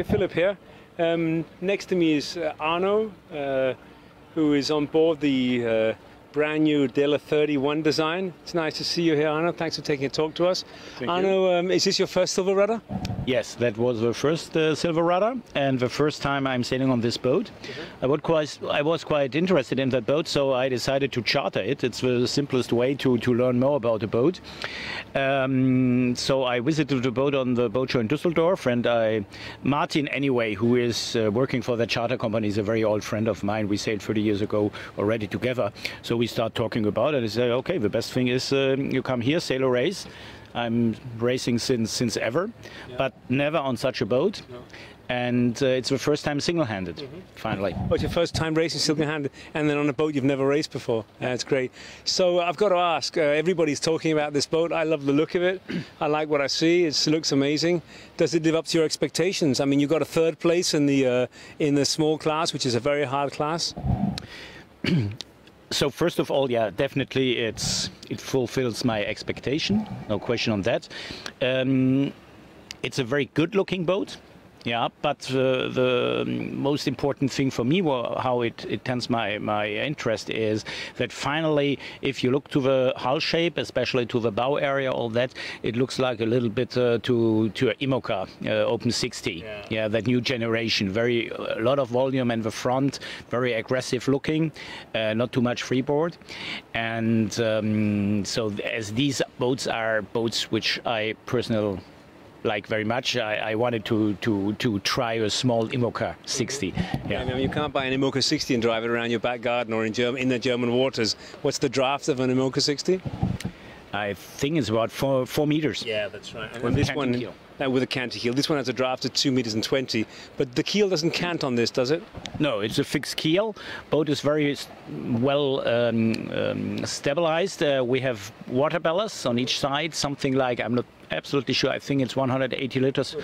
Okay, Philip here. Um, next to me is uh, Arno, uh, who is on board the uh, brand new Dehler 31 design. It's nice to see you here, Arno. Thanks for taking a talk to us. Thank Arno, um, is this your first Silverrudder? Yes, that was the first uh, Silverrudder and the first time I'm sailing on this boat. I, was quite, I was quite interested in that boat, so I decided to charter it. It's the simplest way to, to learn more about a boat. Um, so I visited the boat on the boat show in Düsseldorf, and I, Martin, anyway, who is uh, working for the charter company, is a very old friend of mine. We sailed 30 years ago already together. So we start talking about it. I say, okay, the best thing is uh, you come here, sail a race. I'm racing since since ever, Yeah. but never on such a boat. No. And uh, it's the first time single-handed, finally. Oh, it's your first time racing single-handed, and then on a boat you've never raced before. That's great. So I've got to ask. Uh, everybody's talking about this boat. I love the look of it. I like what I see. It looks amazing. Does it live up to your expectations? I mean, you got a third place in the uh, in the small class, which is a very hard class. So first of all, yeah, definitely it's it fulfills my expectation, no question on that. Um, it's a very good-looking boat, yeah. But uh, the most important thing for me, how it it tends my my interest is that finally, if you look to the hull shape, especially to the bow area, all that, it looks like a little bit uh, to to a Imoca uh, Open 60, Yeah. yeah, that new generation. Very a lot of volume in the front, very aggressive looking, uh, not too much freeboard, and um, so as these boats are boats which I personally like very much, I, I wanted to to to try a small Imoca 60. I Yeah. mean, you can't buy an Imoca 60 and drive it around your back garden or in Germ- in the German waters. What's the draft of an Imoca 60? I think it's about four four meters. Yeah, that's right. And With this one, keel. uh, with a canter keel. This one has a draft of two meters and twenty, but the keel doesn't cant on this, does it? No, it's a fixed keel. Boat is very well um, um, stabilized. Uh, we have water ballast on each side, something like I'm not absolutely sure. I think it's 180 liters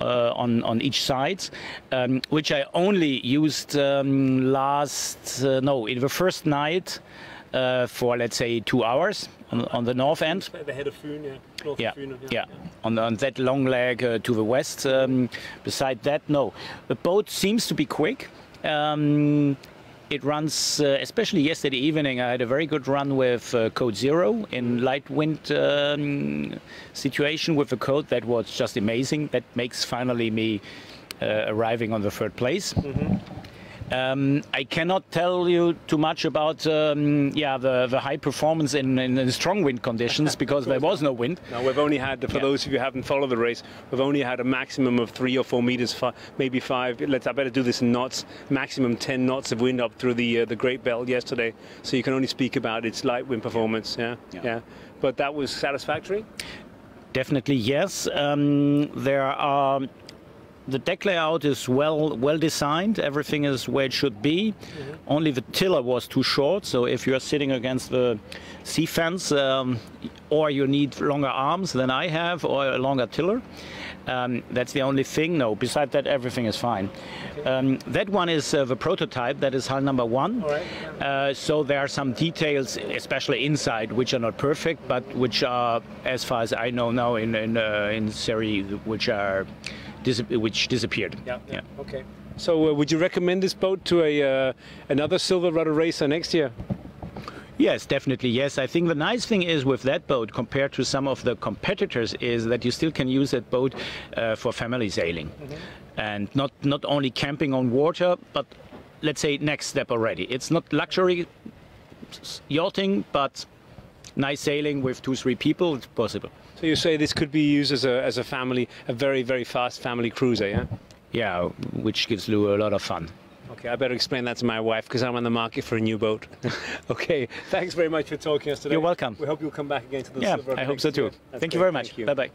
uh, on on each side, um, which I only used um, last uh, no in the first night uh, for let's say two hours on, on the north end. The head of Fyn, yeah. North Yeah, yeah. On, on that long leg uh, to the west. Um, beside that, no. The boat seems to be quick. Um, it runs, uh, especially yesterday evening, I had a very good run with uh, Code Zero in light wind um, situation with the code. That was just amazing. That makes finally me uh, arriving on the third place. Um, I cannot tell you too much about um, yeah the, the high performance in, in, in strong wind conditions because there was no wind. Now we've only had, for Yeah. those of you who haven't followed the race, we've only had a maximum of three or four meters, maybe five. Let's, I better do this in knots. Maximum 10 knots of wind up through the uh, the Great Belt yesterday. So you can only speak about its light wind performance. Yeah, yeah. Yeah. But that was satisfactory. Definitely yes. Um, there are the deck layout is well well designed. Everything is where it should be. Only the tiller was too short. So if you're sitting against the sea fence, um, or you need longer arms than I have, or a longer tiller. Um, that's the only thing. No, beside that, everything is fine. Um, that one is uh, the prototype. That is hull number one. All right. Uh, so there are some details, especially inside, which are not perfect, but which are, as far as I know now, in in, uh, in Seri, which are dis- which disappeared. yeah. Okay. So uh, would you recommend this boat to a uh, another Silverrudder racer next year? Yes, definitely. Yes, I think the nice thing is with that boat compared to some of the competitors is that you still can use that boat uh, for family sailing, and not not only camping on water, but let's say next step already. It's not luxury yachting, but nice sailing with two three people. It's possible. So you say this could be used as a as a family, a very very fast family cruiser, yeah? Yeah, which gives Lou a lot of fun. Okay, I better explain that to my wife because I'm on the market for a new boat. okay, thanks very much for talking to us today. You're welcome. We hope you'll come back again to the Yeah, I hope so too. Thank you very much. Bye bye.